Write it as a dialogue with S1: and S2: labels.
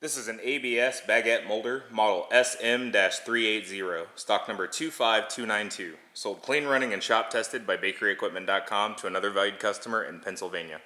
S1: This is an ABS baguette molder, model SM-380, stock number 25292. Sold clean running and shop tested by bakeryequipment.com to another valued customer in Pennsylvania.